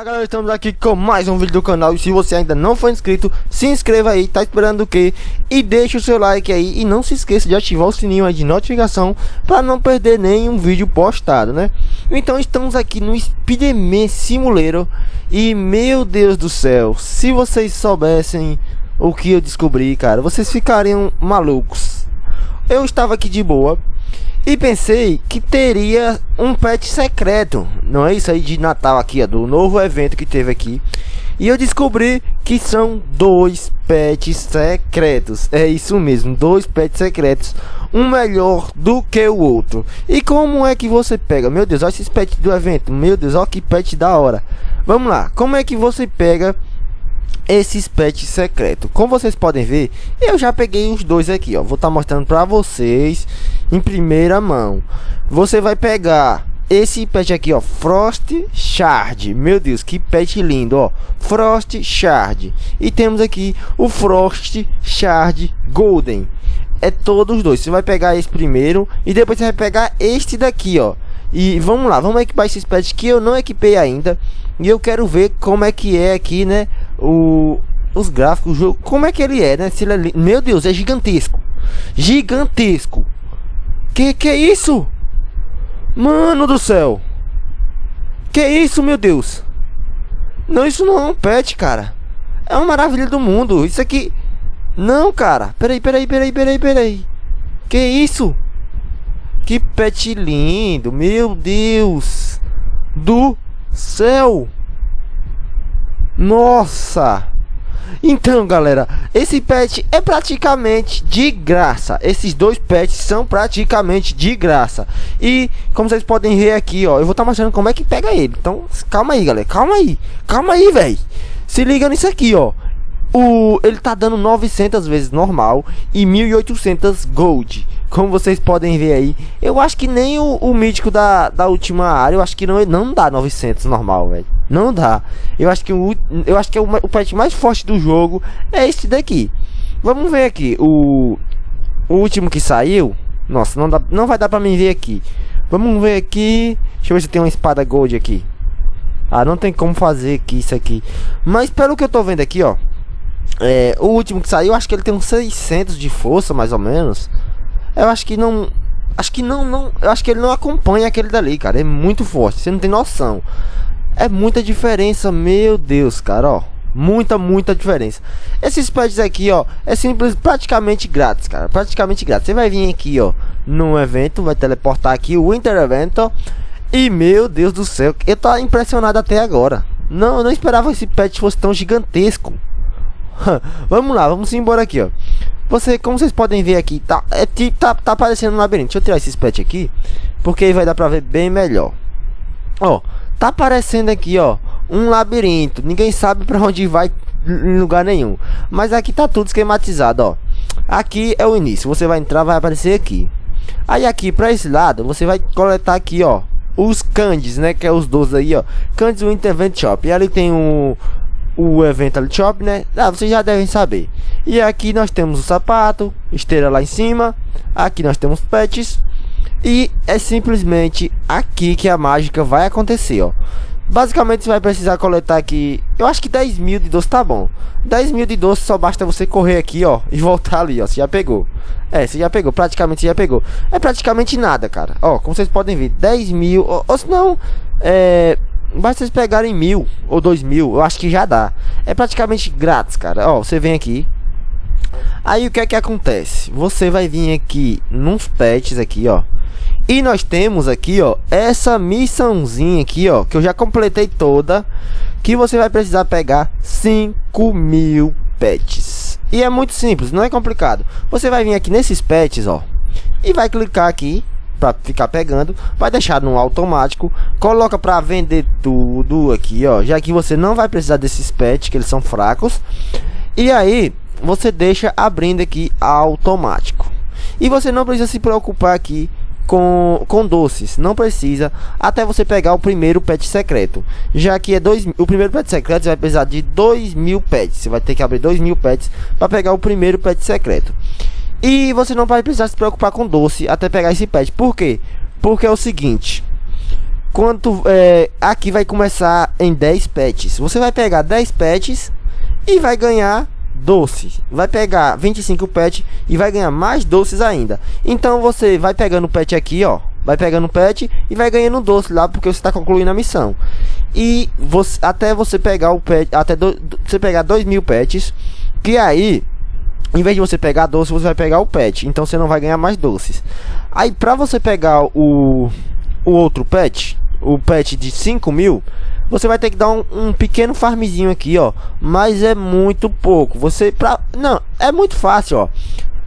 Fala galera, estamos aqui com mais um vídeo do canal. E se você ainda não for inscrito, se inscreva aí, tá esperando o que? E deixa o seu like aí. E não se esqueça de ativar o sininho aí de notificação Para não perder nenhum vídeo postado, né? Então estamos aqui no Speedman Simulator E meu Deus do céu, se vocês soubessem o que eu descobri, cara Vocês ficariam malucos. Eu estava aqui de boa e pensei que teria um pet secreto, não é isso aí de Natal aqui, ó, do novo evento que teve aqui. E eu descobri que são dois pets secretos. É isso mesmo, dois pets secretos. Um melhor do que o outro. E como é que você pega? Meu Deus, olha esses pets do evento. Meu Deus, olha que pet da hora. Vamos lá, como é que você pega esses pets secretos? Como vocês podem ver, eu já peguei os dois aqui, ó. Vou estar tá mostrando para vocês em primeira mão. Você vai pegar esse pet aqui, ó, Frost Shard. Meu Deus, que pet lindo, ó. Frost Shard. E temos aqui o Frost Shard Golden. É todos os dois. Você vai pegar esse primeiro e depois você vai pegar este daqui, ó. E vamos lá, vamos equipar esses pets que eu não equipei ainda. E eu quero ver como é que é aqui, né? O, os gráficos, o jogo, como é que ele é, né? Se ele é, meu Deus, é gigantesco. Gigantesco. Que que é isso? Mano do céu. Que é isso, meu Deus? Não, isso não é um pet, cara. É uma maravilha do mundo. Isso aqui. Não, cara. Peraí, peraí, peraí, peraí, peraí. Que isso? Que pet lindo. Meu Deus. Do céu. Nossa. Então, galera, esse pet é praticamente de graça. Esses dois pets são praticamente de graça. E como vocês podem ver aqui, ó, eu vou estar tá mostrando como é que pega ele. Então, calma aí, galera. Calma aí. Calma aí, velho. Se liga nisso aqui, ó. O, ele tá dando 900 vezes normal e 1800 gold. Como vocês podem ver aí, eu acho que nem o, o mítico da, da última área, eu acho que não, não dá 900 normal, velho. Não dá. Eu acho que o, eu acho que é o, o pet mais forte do jogo é este daqui. Vamos ver aqui, o, o último que saiu. Nossa, não, dá, não vai dar pra mim ver aqui. Vamos ver aqui. Deixa eu ver se tem uma espada gold aqui. Ah, não tem como fazer aqui isso aqui. Mas pelo que eu tô vendo aqui, ó. É, o último que saiu, acho que ele tem uns 600 de força, mais ou menos. Eu acho que não. Acho que não, não. Eu acho que ele não acompanha aquele dali, cara. É muito forte. Você não tem noção. É muita diferença, meu Deus, cara, ó. Muita, muita diferença. Esses pads aqui, ó, é simples, praticamente grátis, cara. Praticamente grátis. Você vai vir aqui, ó, no evento, vai teleportar aqui o Winter Event, ó. E meu Deus do céu, eu tô impressionado até agora. Não, eu não esperava que esse pet fosse tão gigantesco. vamos lá, vamos embora aqui, ó. Você, como vocês podem ver aqui, tá, é, tá, tá aparecendo um labirinto. Deixa eu tirar esse pet aqui, porque aí vai dar pra ver bem melhor. Ó, tá aparecendo aqui, ó, um labirinto. Ninguém sabe pra onde vai em lugar nenhum. Mas aqui tá tudo esquematizado, ó. Aqui é o início. Você vai entrar, vai aparecer aqui. Aí aqui para esse lado, você vai coletar aqui, ó, os candies, né, que é os 12 aí, ó. Candies Winter Event Shop. E ali tem um o Evental Shop, né? Ah, vocês já devem saber. E aqui nós temos o sapato, esteira lá em cima. Aqui nós temos pets. E é simplesmente aqui que a mágica vai acontecer, ó. Basicamente você vai precisar coletar aqui Eu acho que 10 mil de doce tá bom 10 mil de doce só basta você correr aqui, ó E voltar ali, ó, você já pegou É, você já pegou, praticamente já pegou É praticamente nada, cara Ó, como vocês podem ver, 10 mil Ou, ou se não, é Basta vocês pegarem mil ou dois mil, eu acho que já dá. É praticamente grátis, cara. Ó, você vem aqui. Aí o que é que acontece? Você vai vir aqui nos pets aqui, ó. E nós temos aqui, ó, essa missãozinha aqui, ó, que eu já completei toda. Que você vai precisar pegar 5 mil pets. E é muito simples, não é complicado. Você vai vir aqui nesses pets, ó. E vai clicar aqui para ficar pegando, vai deixar no automático, coloca para vender tudo aqui, ó, já que você não vai precisar desses pets que eles são fracos. E aí, você deixa abrindo aqui automático. E você não precisa se preocupar aqui com, com doces, não precisa, até você pegar o primeiro pet secreto. Já que é dois, o primeiro pet secreto você vai precisar de dois mil pets. Você vai ter que abrir dois mil pets para pegar o primeiro pet secreto. E você não vai precisar se preocupar com doce até pegar esse pet. Por quê? Porque é o seguinte. quanto é, aqui vai começar em 10 pets. Você vai pegar 10 pets e vai ganhar doces. Vai pegar 25 pets e vai ganhar mais doces ainda. Então você vai pegando o pet aqui, ó. Vai pegando o pet e vai ganhando doce lá porque você está concluindo a missão. E você, até você pegar o pet, até do, você pegar 2 mil pets, que aí em vez de você pegar doce, você vai pegar o pet. Então você não vai ganhar mais doces. Aí pra você pegar o, o outro pet, o pet de 5 mil, você vai ter que dar um, um, pequeno farmzinho aqui, ó. Mas é muito pouco. Você pra. Não, é muito fácil, ó.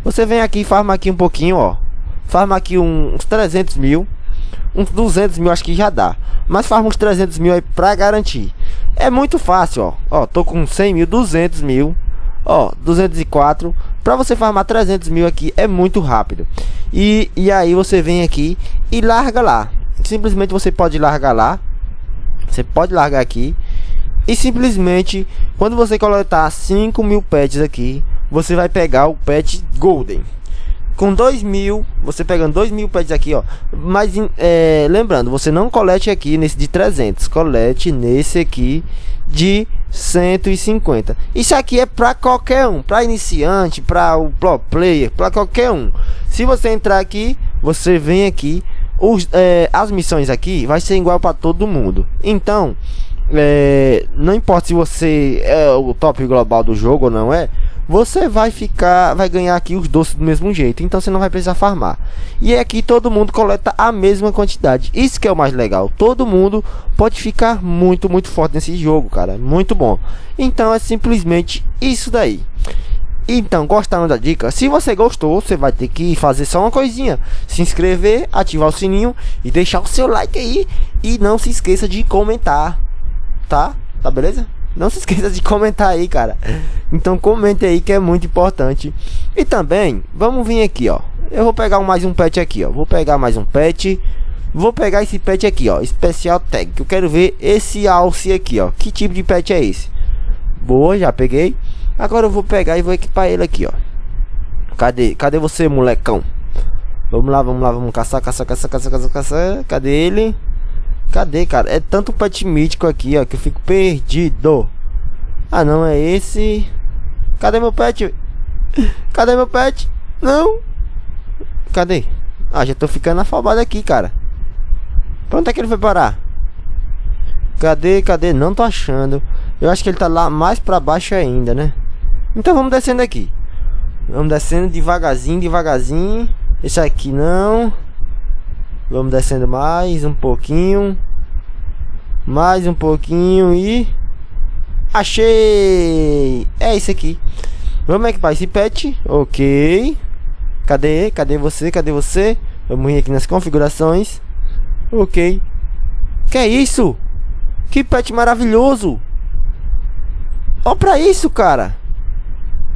Você vem aqui e farma aqui um pouquinho, ó. Farma aqui uns 300 mil. Uns 200 mil acho que já dá. Mas farma uns 300 mil aí pra garantir. É muito fácil, ó. Ó, tô com 100 mil, 200 mil. Ó, 204. Pra você farmar 300 mil aqui é muito rápido. E, e aí você vem aqui e larga lá. Simplesmente você pode largar lá. Você pode largar aqui. E simplesmente, quando você coletar 5 mil pets aqui, você vai pegar o pet Golden. Com 2 mil, você pegando 2 mil pets aqui, ó. Mas é, lembrando, você não colete aqui nesse de 300, colete nesse aqui de 150. Isso aqui é para qualquer um, para iniciante, para o pro player, para qualquer um. Se você entrar aqui, você vem aqui, os, é, as missões aqui vai ser igual para todo mundo. Então, é, não importa se você é o top global do jogo ou não é, você vai ficar, vai ganhar aqui os doces do mesmo jeito, então você não vai precisar farmar. E aqui todo mundo coleta a mesma quantidade. Isso que é o mais legal. Todo mundo pode ficar muito, muito forte nesse jogo, cara. Muito bom. Então é simplesmente isso daí. Então, gostaram da dica? Se você gostou, você vai ter que fazer só uma coisinha: se inscrever, ativar o sininho e deixar o seu like aí. E não se esqueça de comentar, tá? Tá beleza? Não se esqueça de comentar aí, cara. Então comente aí que é muito importante. E também, vamos vir aqui, ó. Eu vou pegar mais um pet aqui, ó. Vou pegar mais um pet. Vou pegar esse pet aqui, ó. Especial tag. Eu quero ver esse alce aqui, ó. Que tipo de pet é esse? Boa, já peguei. Agora eu vou pegar e vou equipar ele aqui, ó. Cadê? Cadê você, molecão? Vamos lá, vamos lá, vamos caçar, caçar, caçar, caçar, caçar, caçar. Cadê ele? Cadê, cara? É tanto pet mítico aqui, ó, que eu fico perdido. Ah, não, é esse. Cadê meu pet? Cadê meu pet? Não. Cadê? Ah, já tô ficando afobado aqui, cara. Pra onde é que ele foi parar? Cadê, cadê? Não tô achando. Eu acho que ele tá lá mais pra baixo ainda, né? Então vamos descendo aqui. Vamos descendo devagarzinho, devagarzinho. Esse aqui não. Vamos descendo mais um pouquinho. Mais um pouquinho e... Achei! É isso aqui. Vamos equipar esse pet. Ok. Cadê? Cadê você? Cadê você? Vamos ir aqui nas configurações. Ok. Que é isso? Que pet maravilhoso! Olha pra isso, cara!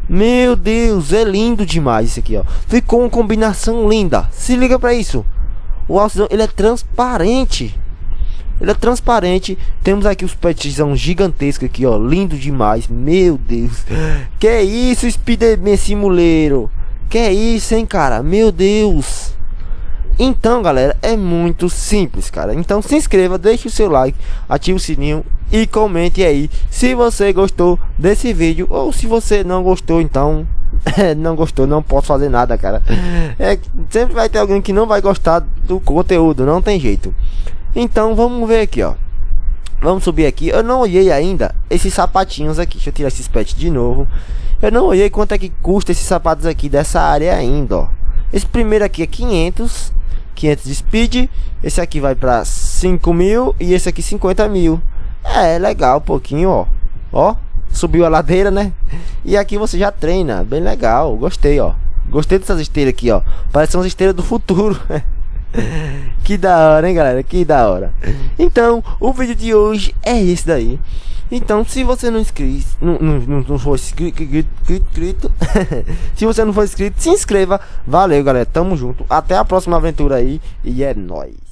Meu Deus, é lindo demais isso aqui, ó. Ficou uma combinação linda. Se liga pra isso. O alçadão, ele é transparente. Ele é transparente. Temos aqui os petzão gigantescos aqui, ó. Lindo demais. Meu Deus. Que isso, Spiderman Simuleiro? Que isso, hein, cara? Meu Deus. Então, galera, é muito simples, cara. Então se inscreva, deixe o seu like, ative o sininho e comente aí se você gostou desse vídeo ou se você não gostou, então não gostou, não posso fazer nada, cara. É, sempre vai ter alguém que não vai gostar do conteúdo, não tem jeito. Então vamos ver aqui, ó. Vamos subir aqui. Eu não olhei ainda esses sapatinhos aqui. Deixa eu tirar esses pets de novo. Eu não olhei quanto é que custa esses sapatos aqui dessa área ainda, ó. Esse primeiro aqui é 500. 500 de speed. Esse aqui vai para 5 mil. E esse aqui 50 mil. É, legal, um pouquinho, ó. Ó, subiu a ladeira, né? E aqui você já treina. Bem legal, gostei, ó. Gostei dessas esteiras aqui, ó. Parecem umas esteiras do futuro. que da hora, hein, galera? Que da hora. Então, o vídeo de hoje é esse daí. Então, se você não inscrito, não, não, não for inscrito, inscrito se você não for inscrito, se inscreva. Valeu, galera. Tamo junto. Até a próxima aventura aí. E é nóis.